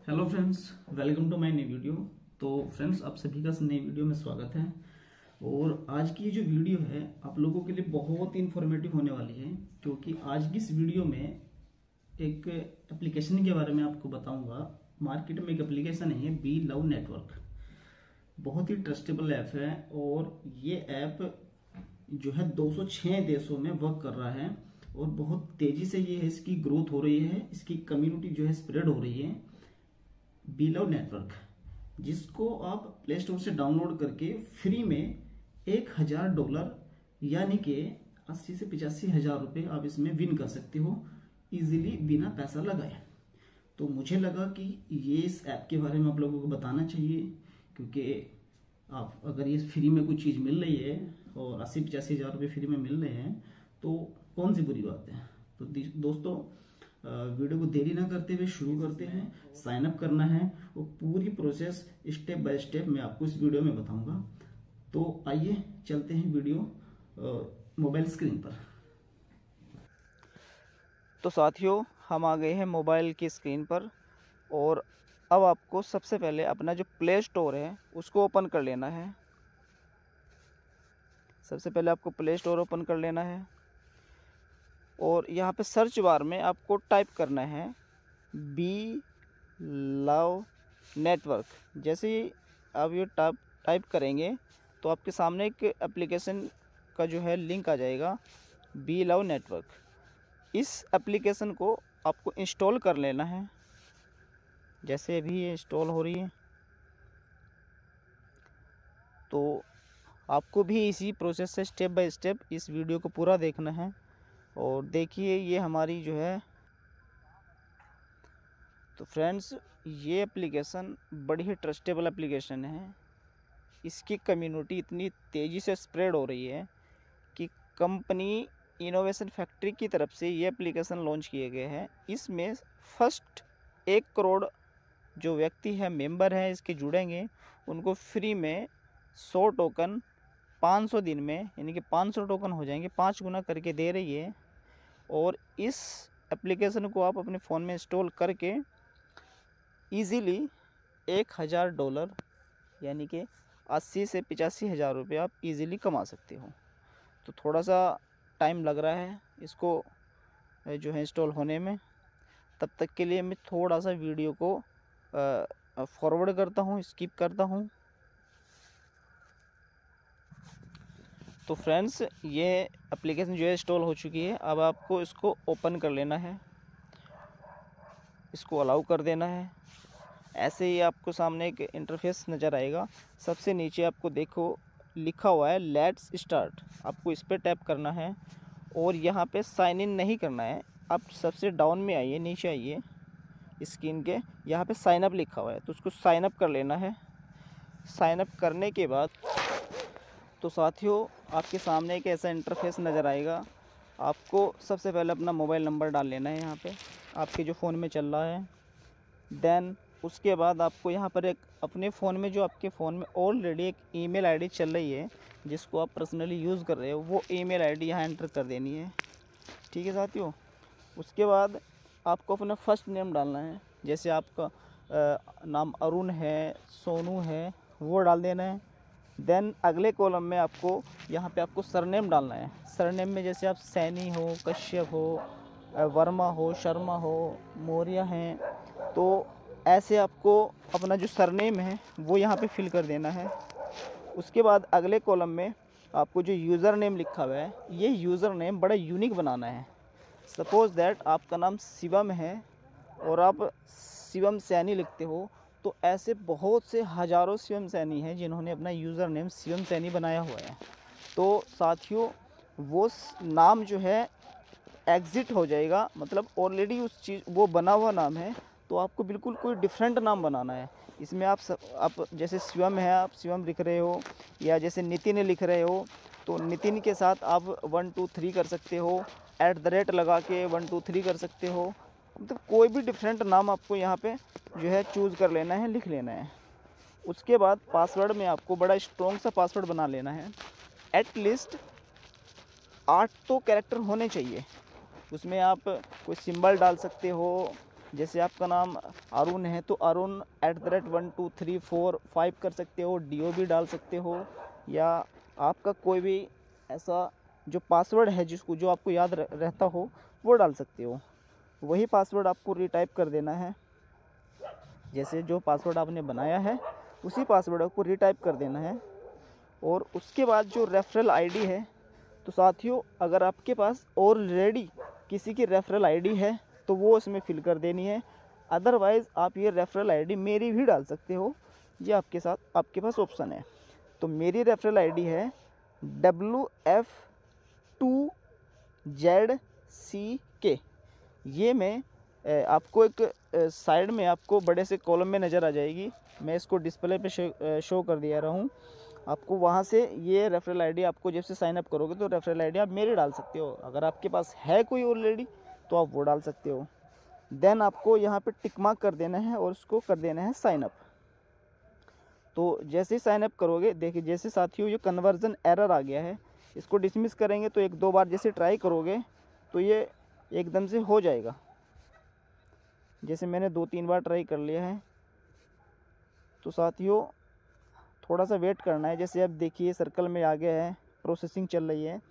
Hello friends welcome to my नई video तो friends आप सभी का नई वीडियो में स्वागत है। और आज की ये जो वीडियो है, आप लोगों के लिए बहुत ही इन्फॉर्मेटिव होने वाली है, क्योंकि आज की इस वीडियो में एक एप्लीकेशन के बारे में आपको बताऊँगा। मार्केट में एक एप्लीकेशन है बी लव नेटवर्क बहुत ही ट्रस्टेबल ऐप है, और ये ऐप जो है 206 देशों में वर्क कर रहा है, और बहुत तेज़ी से ये है इसकी ग्रोथ हो रही है, इसकी कम्युनिटी जो है स्प्रेड हो रही है। बीलव नेटवर्क जिसको आप प्ले स्टोर से डाउनलोड करके फ्री में एक हज़ार डॉलर यानी कि अस्सी से पिचासी हज़ार रुपये आप इसमें विन कर सकते हो इजीली बिना पैसा लगाए। तो मुझे लगा कि ये इस ऐप के बारे में आप लोगों को बताना चाहिए, क्योंकि आप, अगर ये फ्री में कोई चीज़ मिल रही है और अस्सी, पचासी हज़ार रुपये फ्री में मिल रहे हैं तो कौन सी बुरी बात है? तो दोस्तों वीडियो को देरी ना करते हुए शुरू करते हैं साइन अप करना है और पूरी प्रोसेस स्टेप बाय स्टेप मैं आपको इस वीडियो में बताऊँगा। तो आइए चलते हैं वीडियो मोबाइल स्क्रीन पर। तो साथियों, हम आ गए हैं मोबाइल की स्क्रीन पर और अब आपको सबसे पहले अपना जो प्ले स्टोर है, उसको ओपन कर लेना है। सबसे पहले आपको प्ले स्टोर ओपन कर लेना है। और यहाँ पे सर्च बार में आपको टाइप करना है बी लव नेटवर्क जैसे ही आप ये टाइप टाइप करेंगे तो आपके सामने एक एप्लीकेशन का जो है लिंक आ जाएगा बी लव नेटवर्क इस एप्लीकेशन को आपको इंस्टॉल कर लेना है। जैसे अभी ये इंस्टॉल हो रही है। तो आपको भी इसी प्रोसेस से स्टेप बाय स्टेप इस वीडियो को पूरा देखना है। और देखिए ये हमारी जो है तो फ्रेंड्स ये एप्लीकेशन बड़ी ही ट्रस्टेबल एप्लीकेशन है। इसकी कम्युनिटी इतनी तेज़ी से स्प्रेड हो रही है कि कंपनी इनोवेशन फैक्ट्री की तरफ़ से ये एप्लीकेशन लॉन्च किए गए हैं। इसमें फ़र्स्ट एक करोड़ जो व्यक्ति है मेंबर हैं, इसके जुड़ेंगे, उनको फ्री में सौ टोकन 500 दिन में, यानी कि 500 टोकन हो जाएँगे, पाँच गुना करके दे रही है। और इस एप्लीकेशन को आप अपने फ़ोन में इंस्टॉल करके इजीली एक हज़ार डॉलर यानी कि अस्सी से पचासी हज़ार रुपये आप इजीली कमा सकते हो। तो थोड़ा सा टाइम लग रहा है इसको जो है इंस्टॉल होने में। तब तक के लिए मैं थोड़ा सा वीडियो को फॉरवर्ड करता हूँ स्किप करता हूँ। तो फ्रेंड्स ये एप्लीकेशन जो है इंस्टॉल हो चुकी है। अब आपको इसको ओपन कर लेना है। इसको अलाउ कर देना है। ऐसे ही आपको सामने एक इंटरफेस नज़र आएगा। सबसे नीचे आपको देखो, लिखा हुआ है लेट्स स्टार्ट आपको इस पर टैप करना है। और यहाँ पे साइन इन नहीं करना है। आप सबसे डाउन में आइए, नीचे आइए। स्क्रीन के, यहाँ पे साइन अप लिखा हुआ है। तो उसको साइन अप कर लेना है। साइन अप करने के बाद तो साथियों, आपके सामने एक ऐसा इंटरफेस नज़र आएगा। आपको सबसे पहले अपना मोबाइल नंबर डाल लेना है यहाँ पे। आपके जो फ़ोन में चल रहा है। देन उसके बाद आपको यहाँ पर एक अपने फ़ोन में जो आपके फ़ोन में ऑलरेडी एक ईमेल आईडी चल रही है, जिसको आप पर्सनली यूज़ कर रहे हो, वो ईमेल आईडी यहाँ एंटर कर देनी है। ठीक है साथियों? उसके बाद आपको अपना फ़र्स्ट नेम डालना है। जैसे आपका नाम अरुण है, सोनू है, वो डाल देना है। देन अगले कॉलम में आपको यहाँ पे आपको सरनेम डालना है। सरनेम में जैसे आप सैनी हो, कश्यप हो वर्मा हो, शर्मा हो, मौर्य हैं तो ऐसे आपको अपना जो सरनेम है, वो यहाँ पे फिल कर देना है। उसके बाद अगले कॉलम में आपको जो यूज़र नेम लिखा हुआ है, ये यूज़र नेम बड़ा यूनिक बनाना है। सपोज़ दैट आपका नाम शिवम है और आप शिवम सैनी लिखते हो तो ऐसे बहुत से हज़ारों शिवम सैनी हैं जिन्होंने अपना यूज़र नेम शिवम सैनी बनाया हुआ है। तो साथियों, वो नाम जो है, एग्ज़िट हो जाएगा। मतलब ऑलरेडी उस चीज़, वो बना हुआ नाम है तो आपको बिल्कुल कोई डिफरेंट नाम बनाना है। इसमें आप सब, आप जैसे शिवम है, आप शिवम लिख रहे हो, या जैसे नितिन लिख रहे हो तो नितिन के साथ आप वन टू थ्री कर सकते हो। ऐट द रेट लगा के वन टू थ्री कर सकते हो। मतलब कोई भी डिफरेंट नाम आपको यहाँ पे जो है चूज़ कर लेना है, लिख लेना है। उसके बाद पासवर्ड में आपको बड़ा स्ट्रॉन्ग सा पासवर्ड बना लेना है। एट लीस्ट आठ तो कैरेक्टर होने चाहिए। उसमें आप कोई सिंबल डाल सकते हो। जैसे आपका नाम अरुण है तो Arun at the rate one two three four five कर सकते हो। डी ओ भी डाल सकते हो। या आपका कोई भी ऐसा जो पासवर्ड है जिसको, जो आपको याद रहता हो, वो डाल सकते हो। वही पासवर्ड आपको रिटाइप कर देना है। जैसे जो पासवर्ड आपने बनाया है, उसी पासवर्ड को रिटाइप कर देना है। और उसके बाद जो रेफरल आईडी है तो साथियों, अगर आपके पास ऑलरेडी किसी की रेफरल आईडी है तो वो इसमें फिल कर देनी है। अदरवाइज़ आप ये रेफरल आईडी मेरी भी डाल सकते हो। ये आपके साथ, आपके पास ऑप्शन है। तो मेरी रेफरल आईडी है W F two Z C के ये मैं आपको एक साइड में आपको बड़े से कॉलम में नज़र आ जाएगी। मैं इसको डिस्प्ले पे शो, शो कर दिया रहा हूँ। आपको वहाँ से ये रेफरल आईडी आपको जब से साइन अप करोगे तो रेफरल आईडी आप मेरी डाल सकते हो। अगर आपके पास है कोई ऑलरेडी तो आप वो डाल सकते हो। देन आपको यहाँ पे टिक मार्क कर देना है और उसको कर देना है साइन अप तो जैसे ही साइन अप करोगे देखिए जैसे साथियों ये कन्वर्जन एरर आ गया है। इसको डिसमिस करेंगे तो एक दो बार जैसे ट्राई करोगे तो ये एकदम से हो जाएगा। जैसे मैंने दो तीन बार ट्राई कर लिया है। तो साथियों, थोड़ा सा वेट करना है। जैसे अब देखिए सर्कल में आ गया है प्रोसेसिंग चल रही है।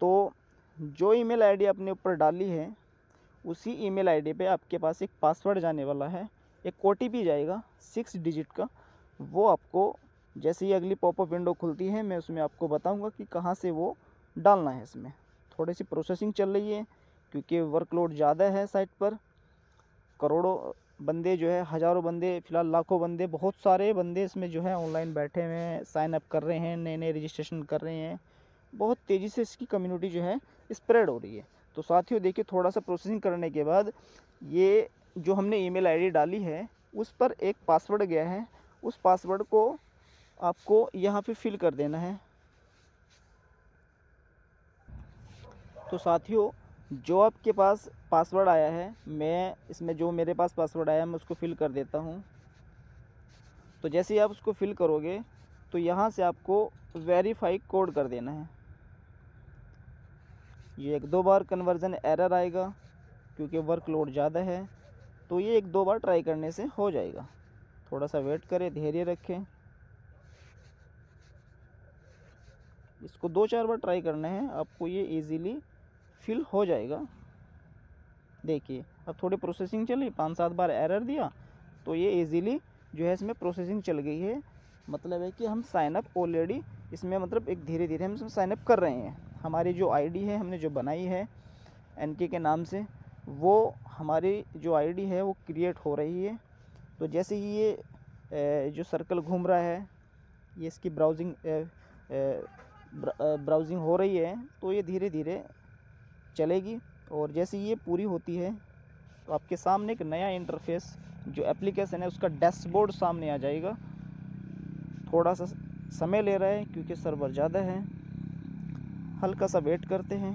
तो जो ईमेल आईडी आपने ऊपर डाली है, उसी ईमेल आईडी पे आपके पास एक पासवर्ड जाने वाला है। एक ओटीपी जाएगा सिक्स डिजिट का। वो आपको, जैसे ही अगली पॉपअप विंडो खुलती है, मैं उसमें आपको बताऊँगा कि कहाँ से वो डालना है इसमें। थोड़ी सी प्रोसेसिंग चल रही है। क्योंकि वर्कलोड ज़्यादा है साइट पर। करोड़ों बंदे जो है, हज़ारों बंदे, फ़िलहाल लाखों बंदे, बहुत सारे बंदे इसमें जो है ऑनलाइन बैठे हुए हैं साइन अप कर रहे हैं नए नए रजिस्ट्रेशन कर रहे हैं। बहुत तेज़ी से इसकी कम्युनिटी जो है स्प्रेड हो रही है। तो साथियों, देखिए थोड़ा सा प्रोसेसिंग करने के बाद ये जो हमने ईमेल आईडी डाली है, उस पर एक पासवर्ड गया है। उस पासवर्ड को आपको यहाँ पे फिल कर देना है। तो साथियों जो आपके पास पासवर्ड आया है, मैं इसमें जो मेरे पास पासवर्ड आया है, मैं उसको फिल कर देता हूँ। तो जैसे ही आप उसको फिल करोगे तो यहाँ से आपको वेरीफाई कोड कर देना है। ये एक दो बार कन्वर्ज़न एरर आएगा, क्योंकि वर्कलोड ज़्यादा है तो ये एक दो बार ट्राई करने से हो जाएगा। थोड़ा सा वेट करें, धैर्य रखें। इसको दो चार बार ट्राई करना है, आपको ये इजीली फिल हो जाएगा। देखिए, अब थोड़ी प्रोसेसिंग चली पाँच सात बार एरर दिया तो ये इजीली जो है इसमें प्रोसेसिंग चल गई है। मतलब है कि हम साइनअप ऑलरेडी इसमें मतलब एक धीरे धीरे हम इसमें साइनअप कर रहे हैं। हमारी जो आईडी है, हमने जो बनाई है एन के नाम से, वो हमारी जो आईडी है, वो क्रिएट हो रही है। तो जैसे ही ये जो सर्कल घूम रहा है, ये इसकी ब्राउजिंग ब्राउजिंग हो रही है तो ये धीरे धीरे चलेगी। और जैसे ये पूरी होती है तो आपके सामने एक नया इंटरफेस जो एप्लीकेशन है, उसका डैशबोर्ड सामने आ जाएगा। थोड़ा सा समय ले रहा है, क्योंकि सर्वर ज़्यादा है। हल्का सा वेट करते हैं।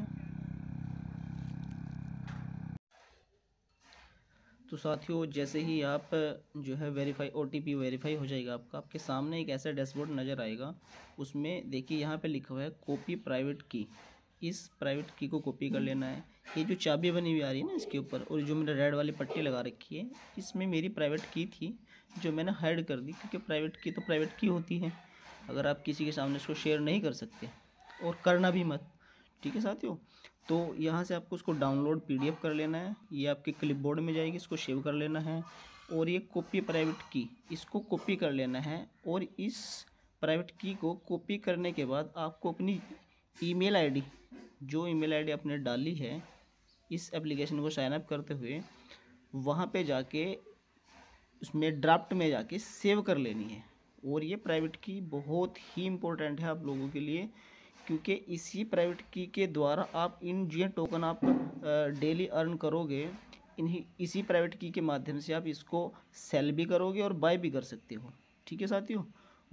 तो साथियों, जैसे ही आप, जो है वेरीफाई ओ टी वेरीफाई हो जाएगा आपका, आपके सामने एक ऐसा डैशबोर्ड नज़र आएगा। उसमें देखिए, यहाँ पे लिखा हुआ है कॉपी प्राइवेट की इस प्राइवेट की को कॉपी कर लेना है। ये जो चाबी बनी हुई आ रही है ना इसके ऊपर और जो मैंने रेड वाली पट्टी लगा रखी है, इसमें मेरी प्राइवेट की थी, जो मैंने हाइड कर दी, क्योंकि प्राइवेट की तो प्राइवेट की होती है। अगर आप किसी के सामने उसको शेयर नहीं कर सकते और करना भी मत, ठीक है साथियों? तो यहाँ से आपको उसको डाउनलोड पीडीएफ कर लेना है, ये आपके क्लिपबोर्ड में जाएगी, इसको सेव कर लेना है और ये कॉपी प्राइवेट की, इसको कॉपी कर लेना है और इस प्राइवेट की को कॉपी करने के बाद आपको अपनी ईमेल आईडी, जो ईमेल आईडी आपने डाली है, इस एप्लीकेशन को साइन अप करते हुए वहाँ पे जाके, उसमें ड्राफ्ट में जाके सेव कर लेनी है। और ये प्राइवेट की बहुत ही इम्पोर्टेंट है आप लोगों के लिए, क्योंकि इसी प्राइवेट की के द्वारा आप इन जो टोकन आप डेली अर्न करोगे। इन्हीं, इसी प्राइवेट की के माध्यम से आप इसको सेल भी करोगे और बाय भी कर सकते हो। ठीक है साथियों?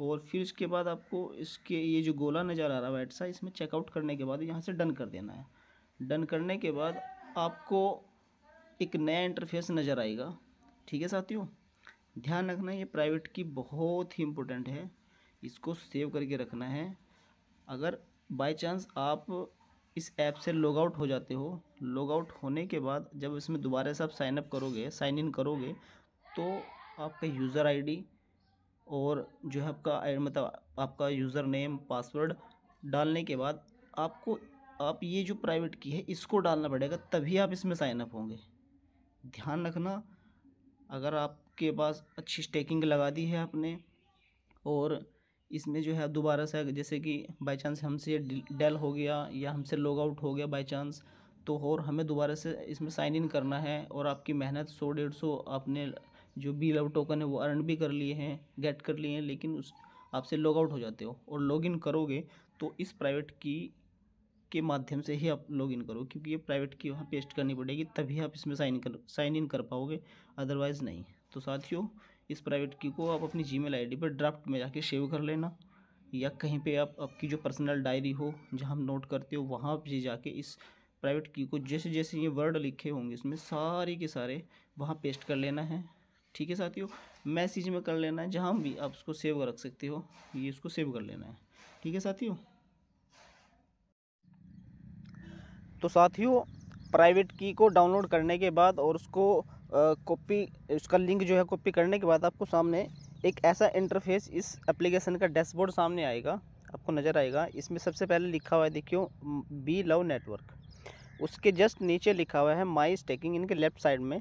और फिर इसके बाद आपको इसके ये जो गोला नज़र आ रहा है वाइट सा, इसमें चेकआउट करने के बाद यहाँ से डन कर देना है। डन करने के बाद आपको एक नया इंटरफेस नज़र आएगा। ठीक है साथियों? ध्यान रखना ये प्राइवेट की बहुत ही इम्पोर्टेंट है। इसको सेव करके रखना है। अगर बाय चांस आप इस ऐप से लॉग आउट हो जाते हो लॉग आउट होने के बाद जब इसमें दोबारा से आप साइनअप करोगे साइन इन करोगे तो आपका यूज़र आईडी और जो है आपका मतलब आपका यूज़र नेम पासवर्ड डालने के बाद आपको, आप ये जो प्राइवेट की है, इसको डालना पड़ेगा, तभी आप इसमें साइनअप होंगे। ध्यान रखना, अगर आपके पास अच्छी स्टेकिंग लगा दी है आपने, और इसमें जो है दोबारा से, जैसे कि बाई चांस हमसे डेल हो गया, या हमसे लॉग आउट हो गया बाई चांस तो और हमें दोबारा से इसमें साइन इन करना है, और आपकी मेहनत सौ डेढ़ सौ आपने जो बी लव टोकन है वो अर्न भी कर लिए हैं गेट कर लिए हैं, लेकिन उस, आपसे लॉग आउट हो जाते हो और लॉग इन करोगे तो इस प्राइवेट की के माध्यम से ही आप लॉग इन करो क्योंकि ये प्राइवेट की वहाँ पेस्ट करनी पड़ेगी, तभी आप इसमें साइन कर साइन इन कर पाओगे अदरवाइज़ नहीं। तो साथियों, इस प्राइवेट की को आप अपनी जी मेल पर ड्राफ्ट में जाके सेव कर लेना या कहीं पे आप, आपकी जो पर्सनल डायरी हो, जहाँ हम नोट करते हो, वहाँ पे जाके इस प्राइवेट की को जैसे जैसे ये वर्ड लिखे होंगे, इसमें सारे के सारे वहाँ पेस्ट कर लेना है। ठीक है साथियों मैसेज में कर लेना है, जहाँ भी आप उसको सेव रख सकते हो, ये इसको सेव कर लेना है। ठीक है साथियों? तो साथियों प्राइवेट की को डाउनलोड करने के बाद और उसको कॉपी उसका लिंक जो है कॉपी करने के बाद आपको सामने एक ऐसा इंटरफेस इस एप्लीकेशन का डैशबोर्ड सामने आएगा, आपको नज़र आएगा। इसमें सबसे पहले लिखा हुआ है, देखियो बी लव नेटवर्क उसके जस्ट नीचे लिखा हुआ है माई स्टेकिंग इनके लेफ़्ट साइड में।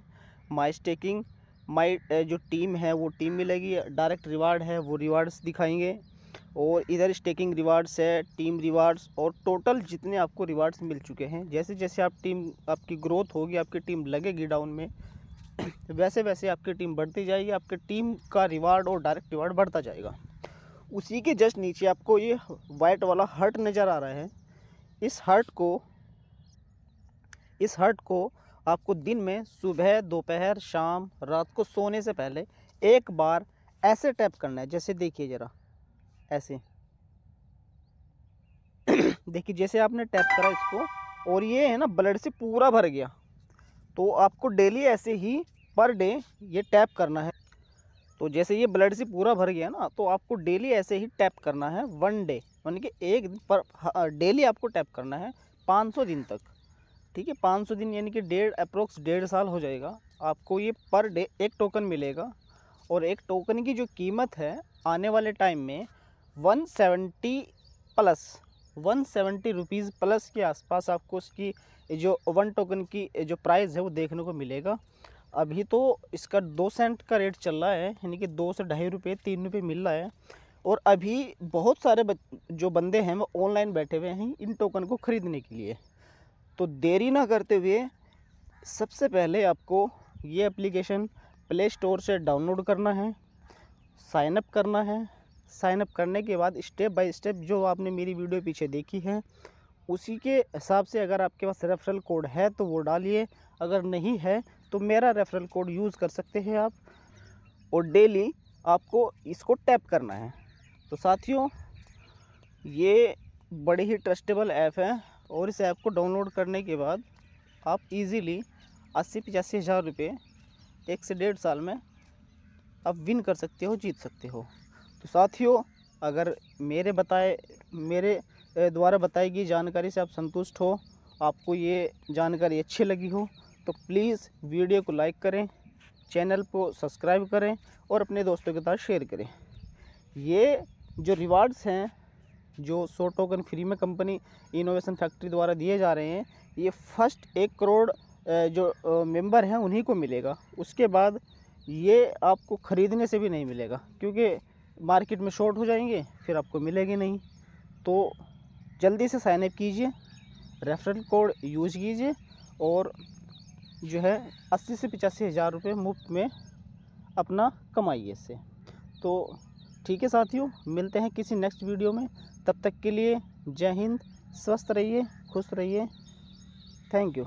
माई स्टेकिंग माई जो टीम है, वो टीम मिलेगी। डायरेक्ट रिवार्ड है, वो रिवार्ड्स दिखाएँगे। और इधर स्टेकिंग रिवार्ड्स है, टीम रिवार्ड्स और टोटल जितने आपको रिवार्ड्स मिल चुके हैं, जैसे जैसे आप टीम, आपकी ग्रोथ होगी, आपकी टीम लगेगी डाउन में, वैसे वैसे आपकी टीम बढ़ती जाएगी, आपके टीम का रिवार्ड और डायरेक्ट रिवार्ड बढ़ता जाएगा। उसी के जस्ट नीचे आपको ये वाइट वाला हर्ट नज़र आ रहा है। इस हर्ट को, इस हर्ट को आपको दिन में सुबह, दोपहर, शाम, रात को सोने से पहले एक बार ऐसे टैप करना है, जैसे देखिए ज़रा, ऐसे। देखिए, जैसे आपने टैप करा इसको, और ये है ना, ब्लड से पूरा भर गया तो आपको डेली ऐसे ही पर डे ये टैप करना है। तो जैसे ये ब्लड से पूरा भर गया ना तो आपको डेली ऐसे ही टैप करना है, वन डे, यानी कि एक दिन पर डेली आपको टैप करना है 500 दिन तक। ठीक है 500 दिन यानी कि डेढ़, अप्रोक्स डेढ़ साल हो जाएगा। आपको ये पर डे एक टोकन मिलेगा और एक टोकन की जो कीमत है आने वाले टाइम में 170 प्लस 170 रुपीज़ प्लस के आसपास आपको उसकी जो वन टोकन की जो प्राइस है वो देखने को मिलेगा। अभी तो इसका दो सेंट का रेट चल रहा है, यानी कि दो से ढाई रुपये, तीन रुपये मिल रहा है। और अभी बहुत सारे जो बंदे हैं वो ऑनलाइन बैठे हुए हैं इन टोकन को ख़रीदने के लिए। तो देरी ना करते हुए सबसे पहले आपको ये एप्लीकेशन प्ले स्टोर से डाउनलोड करना है साइनअप करना है। साइनअप करने के बाद स्टेप बाय स्टेप जो आपने मेरी वीडियो पीछे देखी है, उसी के हिसाब से अगर आपके पास रेफरल कोड है तो वो डालिए। अगर नहीं है तो मेरा रेफरल कोड यूज़ कर सकते हैं आप और डेली आपको इसको टैप करना है। तो साथियों, ये बड़ी ही ट्रस्टेबल ऐप है। और इस ऐप को डाउनलोड करने के बाद आप इजीली अस्सी पचासी हज़ार रुपये एक से डेढ़ साल में आप विन कर सकते हो, जीत सकते हो। तो साथियों, अगर मेरे बताए, मेरे द्वारा बताई गई जानकारी से आप संतुष्ट हो, आपको ये जानकारी अच्छी लगी हो तो प्लीज़ वीडियो को लाइक करें चैनल को सब्सक्राइब करें और अपने दोस्तों के साथ शेयर करें। ये जो रिवार्ड्स हैं जो सौ टोकन फ्री में कंपनी इनोवेशन फैक्ट्री द्वारा दिए जा रहे हैं, ये फ़र्स्ट एक करोड़ जो मेंबर हैं, उन्हीं को मिलेगा। उसके बाद ये आपको ख़रीदने से भी नहीं मिलेगा, क्योंकि मार्केट में शॉर्ट हो जाएँगे, फिर आपको मिलेगी नहीं। तो जल्दी से साइनअप कीजिए रेफरल कोड यूज़ कीजिए और जो है अस्सी से पचासी हज़ार रुपये मुफ़्त में अपना कमाइए इससे। तो ठीक है साथियों, मिलते हैं किसी नेक्स्ट वीडियो में। तब तक के लिए जय हिंद, स्वस्थ रहिए, खुश रहिए। Thank you